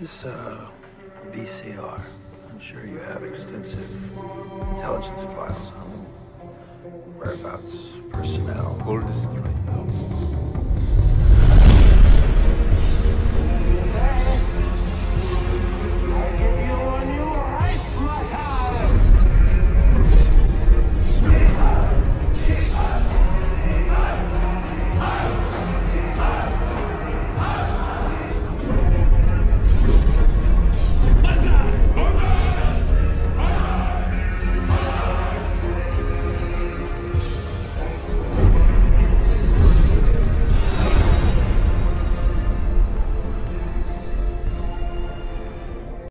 This, uh, VCR. I'm sure you have extensive intelligence files on them. Whereabouts, personnel. All destroyed.